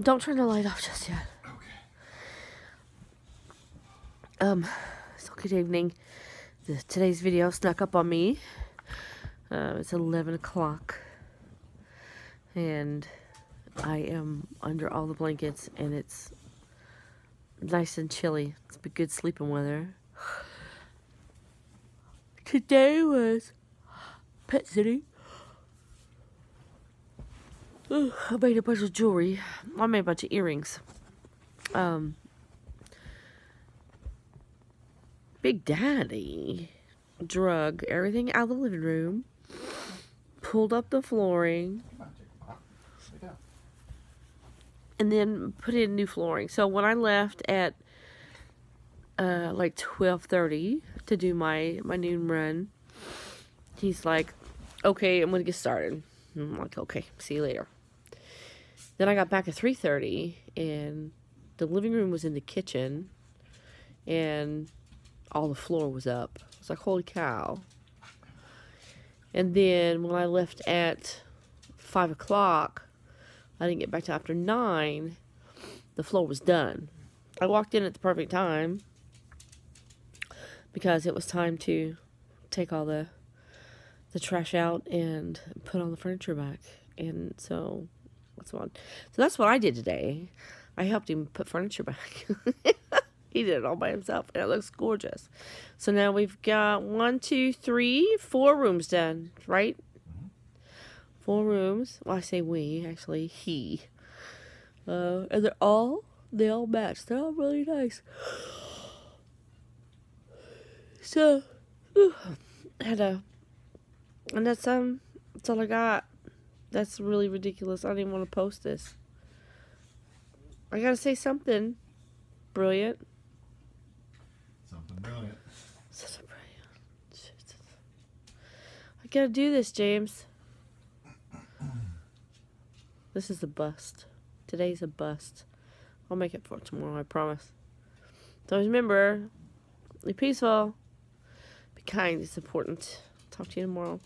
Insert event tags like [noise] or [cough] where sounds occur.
Don't turn the light off just yet. Okay. Um, so good evening. The, today's video snuck up on me. Uh, it's 11 o'clock. And I am under all the blankets and it's nice and chilly. It's been good sleeping weather. [sighs] Today was Pet City. Ugh, I made a bunch of jewelry. I made a bunch of earrings. Um, Big Daddy drug everything out of the living room, pulled up the flooring, and then put in new flooring. So when I left at uh, like twelve thirty to do my my noon run, he's like, "Okay, I'm gonna get started." I'm like, "Okay, see you later." Then I got back at three thirty, and the living room was in the kitchen, and all the floor was up. I was like, "Holy cow!" And then when I left at five o'clock, I didn't get back till after nine. The floor was done. I walked in at the perfect time because it was time to take all the the trash out and put all the furniture back. And so that's what so that's what I did today. I helped him put furniture back. [laughs] he did it all by himself and it looks gorgeous. So now we've got one, two, three, four rooms done, right? Four rooms. Well, I say we, actually he. Uh, and they're all they all match. They're all really nice. So, whew, [sighs] had a, and that's um, that's all I got. That's really ridiculous. I don't even want to post this. I gotta say something brilliant. Something brilliant. Such a brilliant. Jesus. I gotta do this, James. [clears throat] This is a bust. Today's a bust. I'll make it for tomorrow, I promise. So remember, be peaceful, be kind, it's important. Talk to you tomorrow.